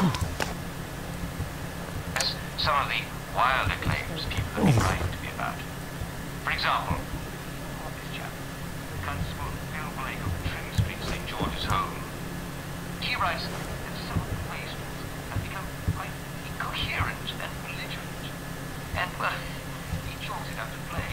As Some of the wilder claims people have tried to be about. For example, this chap, Constable Bill Blake of Trim Street, St. George's Holme. He writes that some of the placements have become quite incoherent and belligerent. And, well, he chalks it up to play.